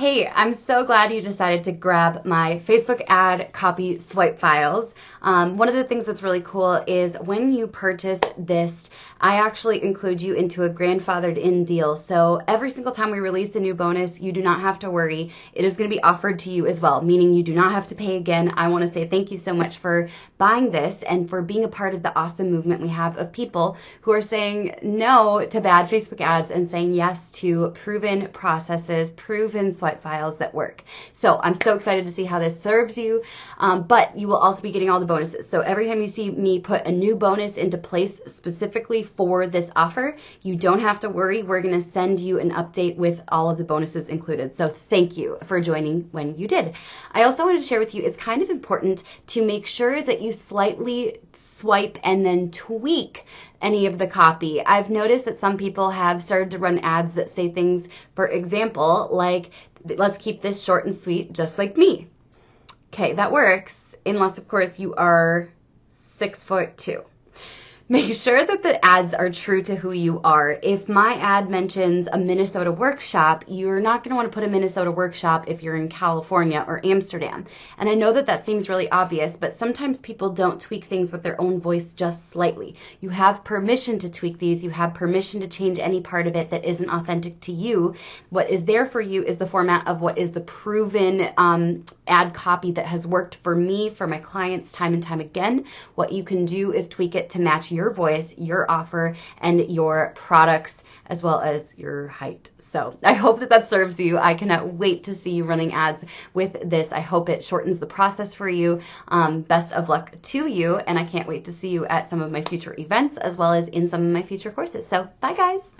Hey, I'm so glad you decided to grab my Facebook ad copy swipe files. Um, one of the things that's really cool is when you purchase this, I actually include you into a grandfathered in deal. So every single time we release a new bonus, you do not have to worry. It is going to be offered to you as well, meaning you do not have to pay again. I want to say thank you so much for buying this and for being a part of the awesome movement we have of people who are saying no to bad Facebook ads and saying yes to proven processes, proven swipe files that work. So I'm so excited to see how this serves you, um, but you will also be getting all the bonuses. So every time you see me put a new bonus into place specifically for this offer, you don't have to worry. We're going to send you an update with all of the bonuses included. So thank you for joining when you did. I also wanted to share with you, it's kind of important to make sure that you slightly swipe and then tweak any of the copy. I've noticed that some people have started to run ads that say things, for example, like let's keep this short and sweet, just like me. Okay, that works, unless, of course, you are six foot two. Make sure that the ads are true to who you are. If my ad mentions a Minnesota workshop, you're not going to want to put a Minnesota workshop if you're in California or Amsterdam. And I know that that seems really obvious, but sometimes people don't tweak things with their own voice just slightly. You have permission to tweak these. You have permission to change any part of it that isn't authentic to you. What is there for you is the format of what is the proven um, ad copy that has worked for me, for my clients time and time again. What you can do is tweak it to match your your voice, your offer, and your products, as well as your height. So I hope that that serves you. I cannot wait to see you running ads with this. I hope it shortens the process for you. Um, best of luck to you, and I can't wait to see you at some of my future events as well as in some of my future courses. So bye, guys.